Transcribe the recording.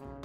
Bye.